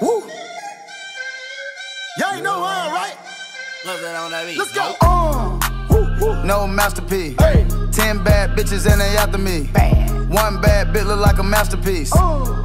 Woo. Y'all ain't know her, right? Let's go. Uh. Woo, woo. No masterpiece. Hey. Ten bad bitches and they after me. Bad. One bad bitch look like a masterpiece. Uh.